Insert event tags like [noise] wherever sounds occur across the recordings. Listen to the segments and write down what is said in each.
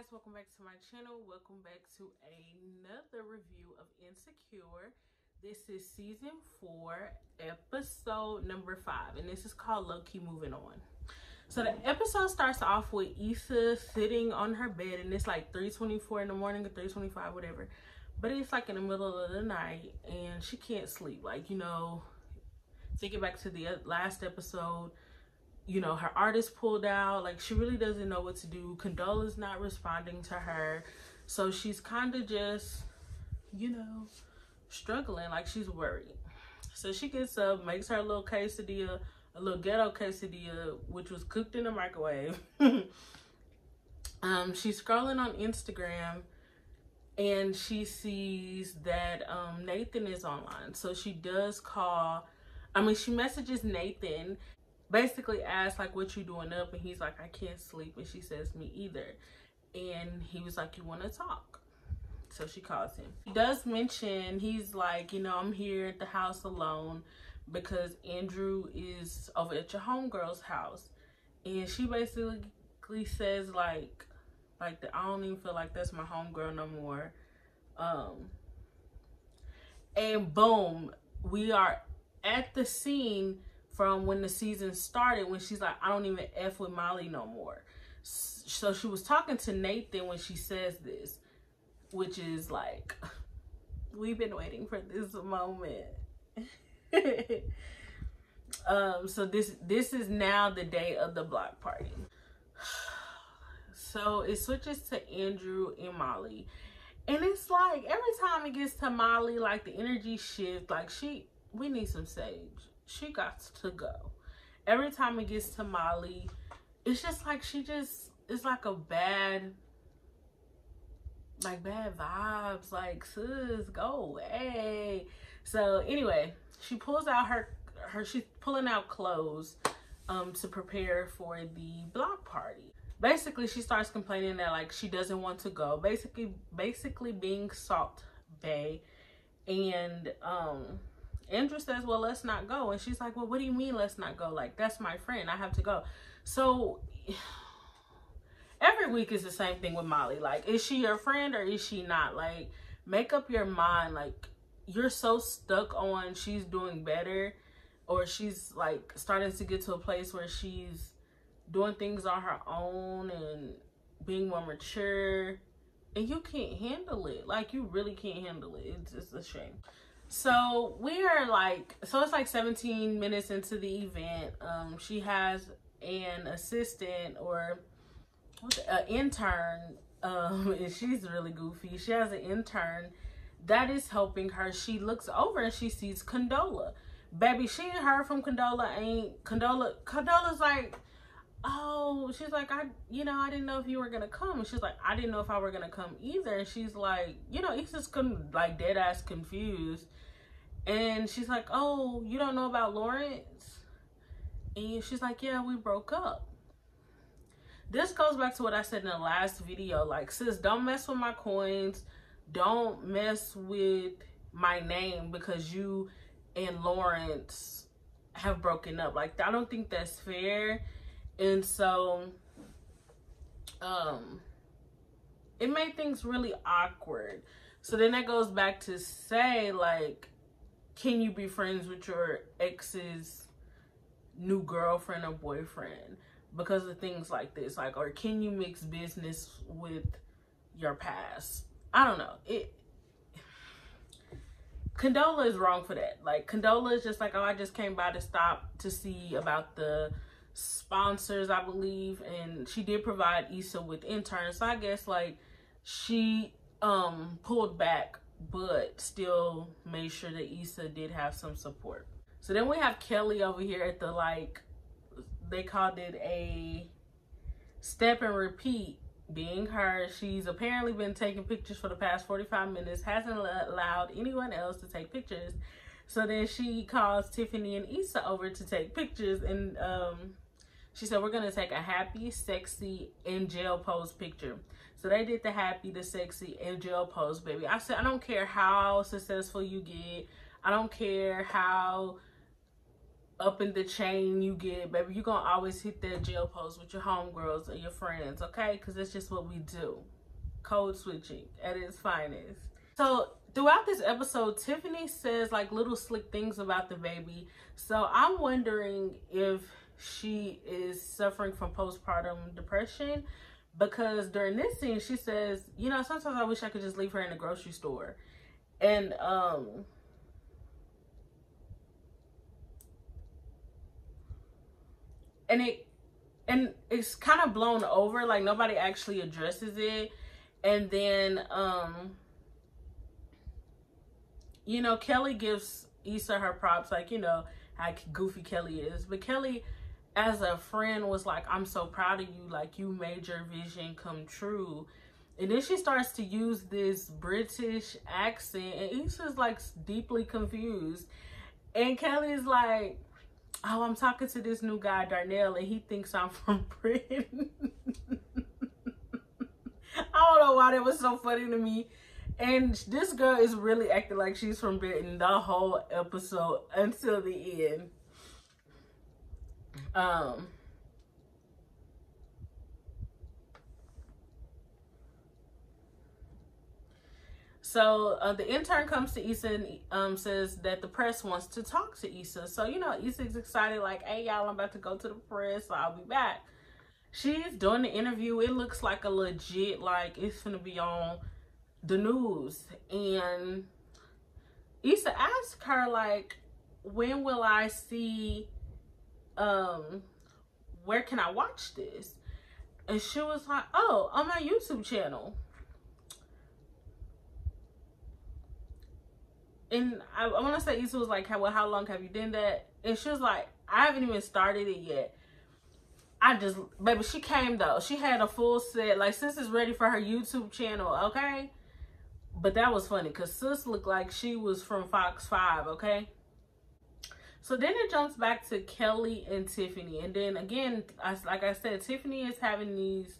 guys welcome back to my channel. Welcome back to another review of insecure. This is season four episode number five and this is called low-key moving on. So the episode starts off with Issa sitting on her bed and it's like 3:24 in the morning or 3:25 whatever. But it's like in the middle of the night and she can't sleep. Like you know thinking back to the last episode you know, her artist pulled out. Like, she really doesn't know what to do. Condola's not responding to her. So she's kind of just, you know, struggling. Like, she's worried. So she gets up, makes her little quesadilla, a little ghetto quesadilla, which was cooked in the microwave. [laughs] um, she's scrolling on Instagram and she sees that um, Nathan is online. So she does call, I mean, she messages Nathan basically asked like what you doing up? And he's like i can't sleep. And she says me either. And he was like you want to talk? So she calls him. He does mention he's like you know i'm here at the house alone because andrew is over at your homegirl's house. And she basically says like like the, i don't even feel like that's my homegirl no more. Um and boom we are at the scene from when the season started when she's like, I don't even F with Molly no more. So she was talking to Nathan when she says this, which is like, [laughs] we've been waiting for this moment. [laughs] um, so this this is now the day of the block party. [sighs] So it switches to Andrew and Molly. And it's like every time it gets to Molly, like the energy shift, like she we need some sage she got to go. Every time it gets to Molly, it's just like she just it's like a bad like bad vibes like sis go away. So anyway she pulls out her her she's pulling out clothes um to prepare for the block party. Basically she starts complaining that like she doesn't want to go. Basically basically being salt bay and um Andrew says, well, let's not go. And she's like, well, what do you mean let's not go? Like, that's my friend. I have to go. So [sighs] every week is the same thing with Molly. Like, is she your friend or is she not? Like, make up your mind. Like, you're so stuck on she's doing better or she's like starting to get to a place where she's doing things on her own and being more mature and you can't handle it like you really can't handle it it's just a shame so we are like, so it's like 17 minutes into the event. Um, she has an assistant or an intern, um, [laughs] and she's really goofy. She has an intern that is helping her. She looks over and she sees Condola. Baby, she and her from Condola ain't Condola. Condola's like, oh, she's like, I, you know, I didn't know if you were gonna come. And she's like, I didn't know if I were gonna come either. And she's like, you know, he's just like dead ass confused. And she's like, oh, you don't know about Lawrence? And she's like, yeah, we broke up. This goes back to what I said in the last video. Like, sis, don't mess with my coins. Don't mess with my name because you and Lawrence have broken up. Like, I don't think that's fair. And so, um, it made things really awkward. So then that goes back to say, like, can you be friends with your ex's new girlfriend or boyfriend? Because of things like this like or can you mix business with your past? I don't know. It condola is wrong for that. Like condola is just like oh i just came by to stop to see about the sponsors i believe and she did provide Issa with interns so i guess like she um pulled back but still made sure that Issa did have some support. So then we have Kelly over here at the like, they called it a step and repeat being her. She's apparently been taking pictures for the past 45 minutes, hasn't allowed anyone else to take pictures. So then she calls Tiffany and Issa over to take pictures and um, she said, we're going to take a happy, sexy, in jail pose picture. So they did the happy, the sexy, and jail pose, baby. I said, I don't care how successful you get. I don't care how up in the chain you get, baby, you're gonna always hit that jail post with your homegirls and your friends, okay? Because that's just what we do. Code switching at its finest. So throughout this episode, Tiffany says like little slick things about the baby. So I'm wondering if she is suffering from postpartum depression because during this scene she says, you know, sometimes I wish I could just leave her in the grocery store. And um and it and it's kind of blown over like nobody actually addresses it and then um you know kelly gives Issa her props like you know how goofy kelly is but kelly as a friend was like i'm so proud of you like you made your vision come true and then she starts to use this british accent and Issa's like deeply confused and kelly's like oh, I'm talking to this new guy, Darnell, and he thinks I'm [laughs] from Britain. [laughs] I don't know why that was so funny to me. And this girl is really acting like she's from Britain the whole episode until the end. Um, So uh, the intern comes to Issa and um, says that the press wants to talk to Issa. So, you know, Issa's excited like, hey, y'all, I'm about to go to the press. So I'll be back. She's doing the interview. It looks like a legit, like, it's going to be on the news. And Issa asked her, like, when will I see, um, where can I watch this? And she was like, oh, on my YouTube channel. and I, I want to say Issa was like, how, well, how long have you done that? And she was like, I haven't even started it yet. I just, baby, she came though. She had a full set. Like, sis is ready for her YouTube channel, okay? But that was funny because sis looked like she was from Fox 5, okay? So then it jumps back to Kelly and Tiffany. And then again, like I said, Tiffany is having these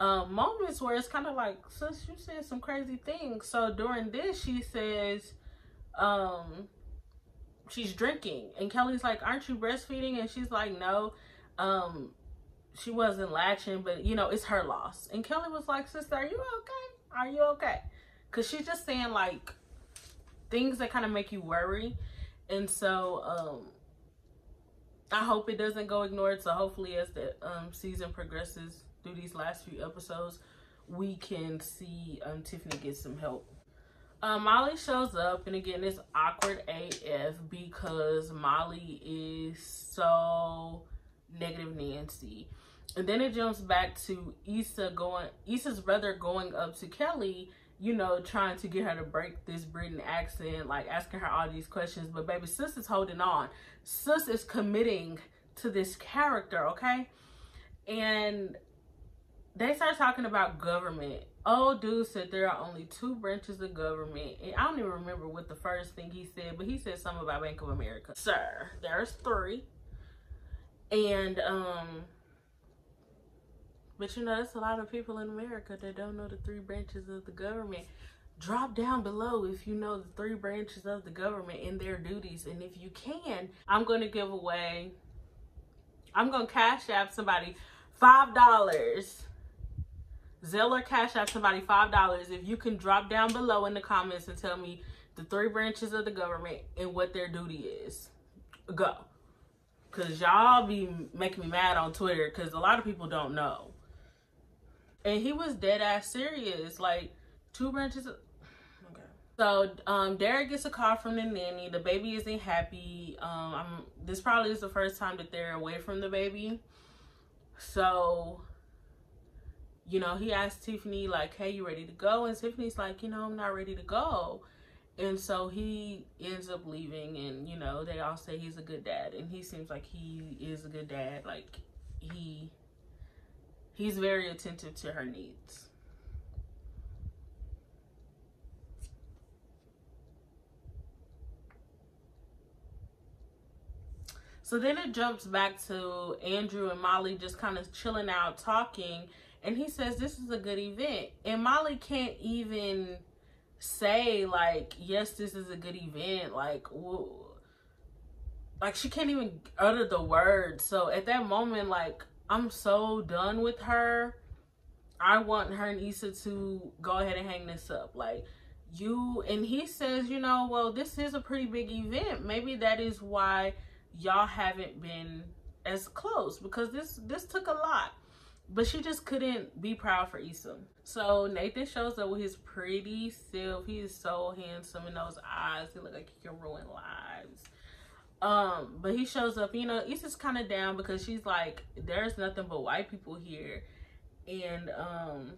um, moments where it's kind of like, sis, you said some crazy things. So during this, she says, um she's drinking. And kelly's like aren't you breastfeeding? And she's like no um she wasn't latching but you know it's her loss. And kelly was like sister are you okay? Are you okay? Because she's just saying like things that kind of make you worry and so um i hope it doesn't go ignored so hopefully as the um season progresses through these last few episodes we can see um tiffany get some help uh, Molly shows up, and again, it's awkward AF because Molly is so negative Nancy. And then it jumps back to Issa going, Issa's brother going up to Kelly, you know, trying to get her to break this Britain accent, like asking her all these questions. But baby, sis is holding on. Sis is committing to this character, okay? And they start talking about government old dude said there are only two branches of government. And I don't even remember what the first thing he said, but he said something about Bank of America. Sir, there's three. And, um, but you know, there's a lot of people in America that don't know the three branches of the government. Drop down below if you know the three branches of the government and their duties. And if you can, I'm going to give away, I'm going to cash app somebody $5 Zelle Cash App somebody $5 if you can drop down below in the comments and tell me the three branches of the government and what their duty is. Go. Because y'all be making me mad on Twitter because a lot of people don't know. And he was dead ass serious. Like, two branches of... Okay. So, um, Derek gets a call from the nanny. The baby isn't happy. Um, I'm, this probably is the first time that they're away from the baby. So, you know, he asked Tiffany, like, hey, you ready to go? And Tiffany's like, you know, I'm not ready to go. And so he ends up leaving, and, you know, they all say he's a good dad. And he seems like he is a good dad. Like, he, he's very attentive to her needs. So then it jumps back to Andrew and Molly just kind of chilling out, talking and he says this is a good event and molly can't even say like yes this is a good event like like she can't even utter the words. So at that moment, like I'm so done with her. I want her and Issa to go ahead and hang this up. Like you and he says, you know, well, this is a pretty big event. Maybe that is why y'all haven't been as close because this this took a lot. But she just couldn't be proud for Issa. So Nathan shows up with his pretty self. He is so handsome in those eyes. He look like he can ruin lives. Um, but he shows up, you know, Issa's kind of down because she's like, there's nothing but white people here. And, um,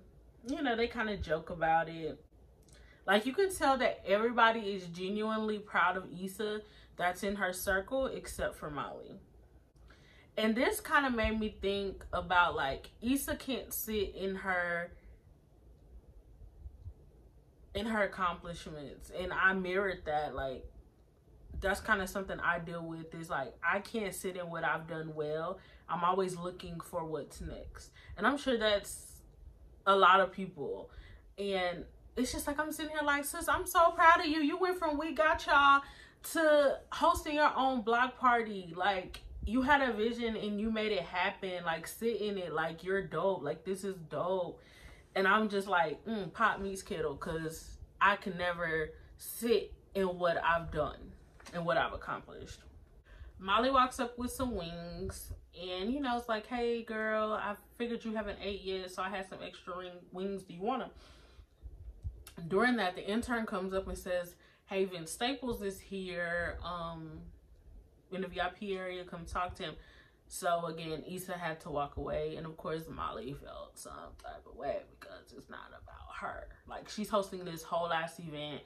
you know, they kind of joke about it. Like, you can tell that everybody is genuinely proud of Issa that's in her circle except for Molly. And this kind of made me think about, like, Issa can't sit in her in her accomplishments and i mirrored that like that's kind of something I deal with is like I can't sit in what I've done well. I'm always looking for what's next. And I'm sure that's a lot of people. And it's just like I'm sitting here like, sis, I'm so proud of you. You went from we got y'all to hosting your own block party. Like you had a vision and you made it happen. Like sit in it. Like you're dope. Like this is dope. And I'm just like, mm, pop meets kettle because I can never sit in what I've done and what I've accomplished. Molly walks up with some wings and you know it's like hey girl I figured you haven't ate yet so I had some extra wings. Do you want them during that the intern comes up and says hey Vince Staples is here um in the VIP area come talk to him. So again Issa had to walk away and of course Molly felt some type of way because it's not about her. Like she's hosting this whole ass event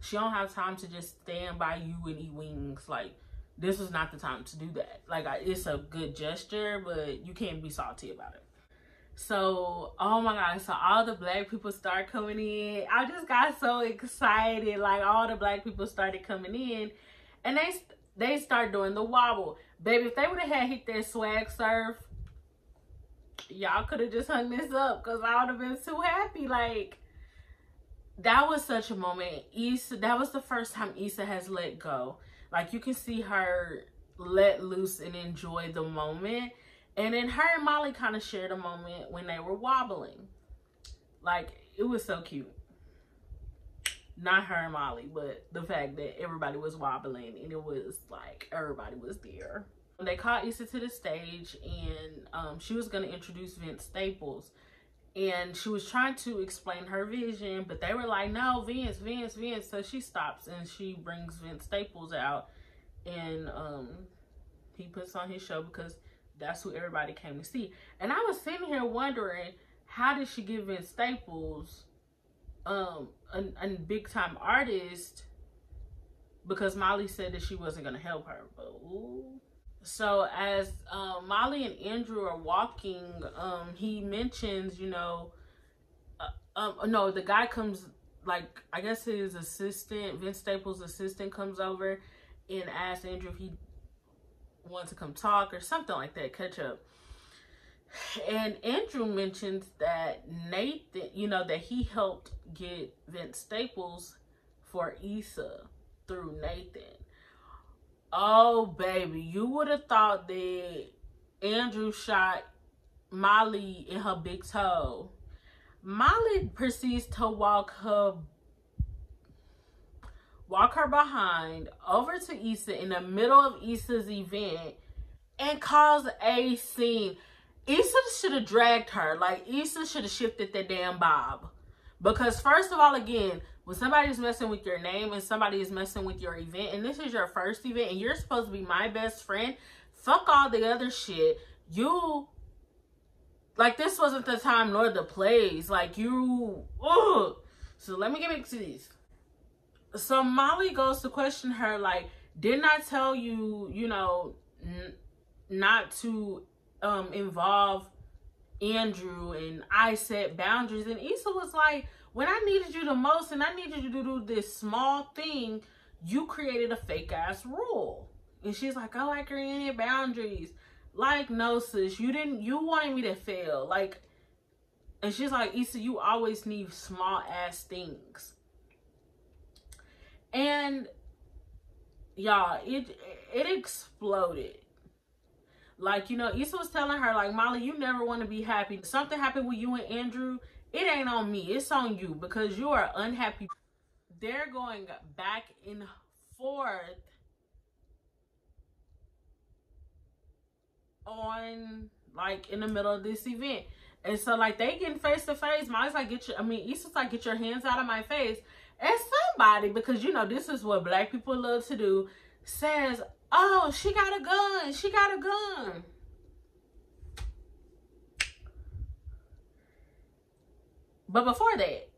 she don't have time to just stand by you and eat wings. Like, this is not the time to do that. Like, I, it's a good gesture, but you can't be salty about it. So, oh my God. So all the black people start coming in. I just got so excited. Like all the black people started coming in and they, they start doing the wobble. Baby, if they would have had hit that swag surf, y'all could have just hung this up because I would have been too happy. Like, that was such a moment. Issa, that was the first time Issa has let go. Like you can see her let loose and enjoy the moment. And then her and Molly kind of shared a moment when they were wobbling. Like it was so cute. Not her and Molly, but the fact that everybody was wobbling and it was like everybody was there. They called Issa to the stage and um, she was going to introduce Vince Staples and she was trying to explain her vision, but they were like, no, Vince, Vince, Vince. So she stops and she brings Vince Staples out and um, he puts on his show because that's who everybody came to see. And I was sitting here wondering, how did she give Vince Staples um, a, a big time artist because Molly said that she wasn't going to help her. But ooh, so as um, Molly and Andrew are walking, um, he mentions, you know, uh, um, no, the guy comes like I guess his assistant, Vince Staples' assistant, comes over and asks Andrew if he wants to come talk or something like that, catch up. And Andrew mentions that Nathan, you know, that he helped get Vince Staples for Issa through Nathan. Oh, baby, you would have thought that Andrew shot Molly in her big toe. Molly proceeds to walk her walk her behind over to Issa in the middle of Issa's event and cause a scene. Issa should have dragged her. Like Issa should have shifted the damn bob. Because first of all, again, when somebody's messing with your name and somebody is messing with your event and this is your first event and you're supposed to be my best friend, fuck all the other shit. You like this wasn't the time nor the place. Like you ugh. So let me get back to this. So Molly goes to question her like, didn't I tell you, you know, not to um involve Andrew and I set boundaries and Issa was like, when I needed you the most and I needed you to do this small thing, you created a fake ass rule. And she's like, I like creating boundaries. Like, no, sis, you didn't, you wanted me to fail. Like, and she's like, Issa, you always need small ass things. And y'all, it it exploded. Like, you know, Issa was telling her, like, Molly, you never want to be happy. Something happened with you and Andrew. It ain't on me. It's on you because you are unhappy. They're going back and forth on, like, in the middle of this event. And so, like, they getting face to face. Molly's like, get your, I mean, Issa's like, get your hands out of my face. And somebody, because, you know, this is what black people love to do, says, Oh, she got a gun. She got a gun. But before that,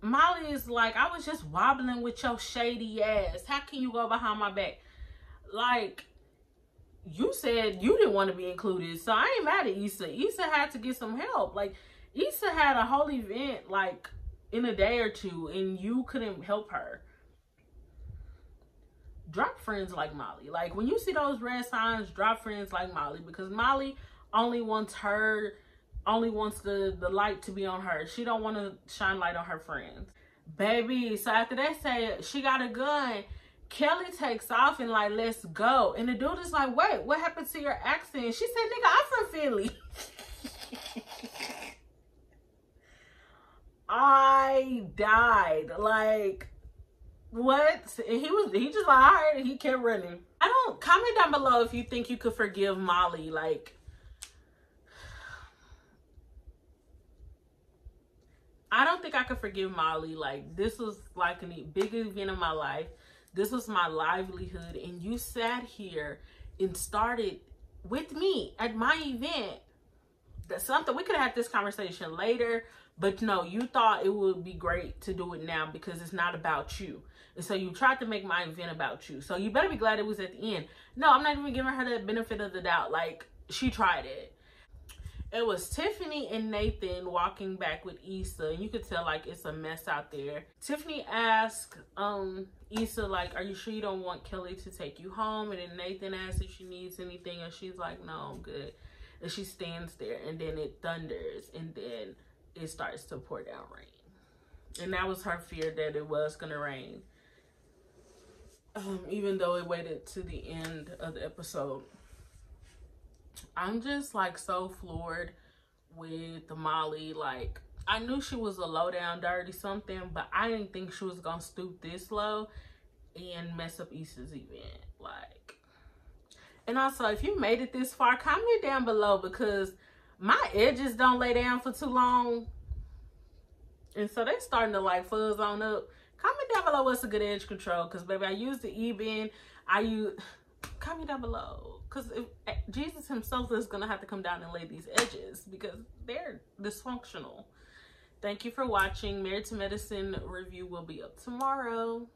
Molly is like, I was just wobbling with your shady ass. How can you go behind my back? Like, you said you didn't want to be included. So I ain't mad at Issa. Issa had to get some help. Like, Issa had a whole event, like, in a day or two, and you couldn't help her drop friends like Molly. Like when you see those red signs, drop friends like Molly because Molly only wants her only wants the the light to be on her. She don't want to shine light on her friends. Baby, so after they say she got a gun, Kelly takes off and like, let's go. And the dude is like, wait, what happened to your accent? She said, nigga, I'm from Philly. [laughs] I died. Like, what? And he was he just like all right, he kept running. I don't comment down below if you think you could forgive Molly. Like I don't think I could forgive Molly. Like this was like a big event in my life. This was my livelihood, and you sat here and started with me at my event. That's something we could have had this conversation later, but no, you thought it would be great to do it now because it's not about you. And so you tried to make my event about you. So you better be glad it was at the end. No, I'm not even giving her the benefit of the doubt. Like, she tried it. It was Tiffany and Nathan walking back with Issa. And you could tell, like, it's a mess out there. Tiffany asked um, Issa, like, are you sure you don't want Kelly to take you home? And then Nathan asked if she needs anything. And she's like, no, I'm good. And she stands there. And then it thunders. And then it starts to pour down rain. And that was her fear that it was to rain um, even though it waited to the end of the episode. I'm just like so floored with Molly. Like, I knew she was a low down dirty something, but I didn't think she was gonna stoop this low and mess up Issa's event. Like, and also if you made it this far, comment down below because my edges don't lay down for too long. And so they're starting to like fuzz on up. Comment down below what's a good edge control. Because, baby, I use the Ebin. I use... Comment down below. Because eh, Jesus himself is going to have to come down and lay these edges. Because they're dysfunctional. Thank you for watching. Married to Medicine review will be up tomorrow.